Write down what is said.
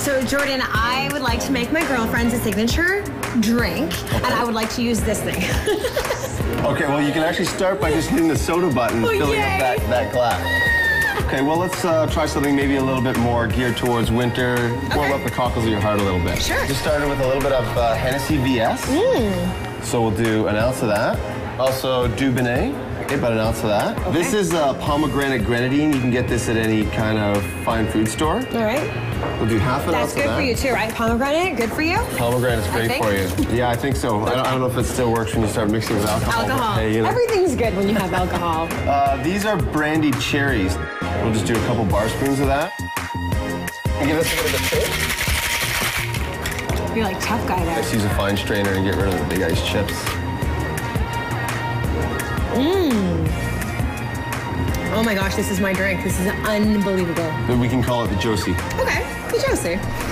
So, Jordan, I would like to make my girlfriend's a signature drink, and I would like to use this thing. Okay, well, you can actually start by just hitting the soda button, Oh, filling yay. up that, that glass. Okay, well, let's uh, try something maybe a little bit more geared towards winter. Warm Okay. up the cockles of your heart a little bit. Sure. Just started with a little bit of uh, Hennessy VS. Mm. So we'll do an ounce of that. Also, Dubonnet, okay, about an ounce of that. This is uh, pomegranate grenadine. You can get this at any kind of fine food store. All right. We'll do half an That's ounce good of that. That's good for you, too, right? Pomegranate, good for you? Pomegranate's great for you. Yeah, I think so. I, don't, I don't know if it still works when you start mixing with alcohol. Alcohol. Hey, you know. Everything's good when you have alcohol. Uh, these are brandy cherries. We'll just do a couple bar spoons of that. And give us a little bit of a. You're like tough guy there. Let's use a fine strainer and get rid of the big ice chips. Mmm. Oh my gosh, this is my drink. This is unbelievable. We can call it the Josie. Okay, the Josie.